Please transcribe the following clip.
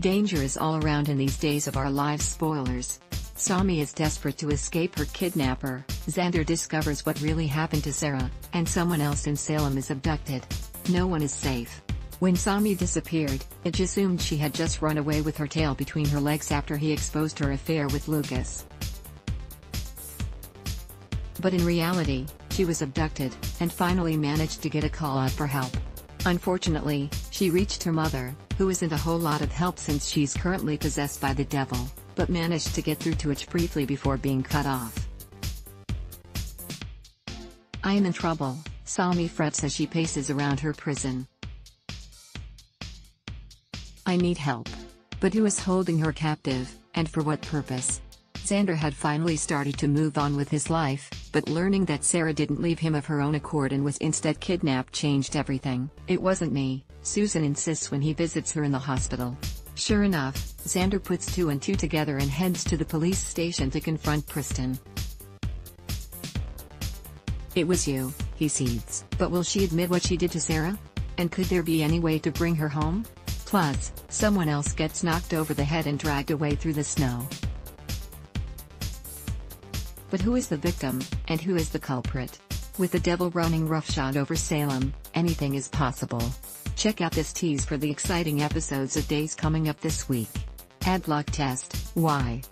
Danger is all around in these days of our lives spoilers. Sami is desperate to escape her kidnapper, Xander discovers what really happened to Sarah, and someone else in Salem is abducted. No one is safe. When Sami disappeared, it's assumed she had just run away with her tail between her legs after he exposed her affair with Lucas. But in reality, she was abducted, and finally managed to get a call out for help. Unfortunately, she reached her mother, who isn't a whole lot of help since she's currently possessed by the devil, but managed to get through to it briefly before being cut off. I am in trouble, Sami frets as she paces around her prison. I need help. But who is holding her captive, and for what purpose? Xander had finally started to move on with his life, but learning that Sarah didn't leave him of her own accord and was instead kidnapped changed everything. It wasn't me, Susan insists when he visits her in the hospital. Sure enough, Xander puts two and two together and heads to the police station to confront Kristen. It was you, he seethes. But will she admit what she did to Sarah? And could there be any way to bring her home? Plus, someone else gets knocked over the head and dragged away through the snow. But who is the victim, and who is the culprit? With the devil running roughshod over Salem, anything is possible. Check out this tease for the exciting episodes of Days coming up this week. Ad block test, why?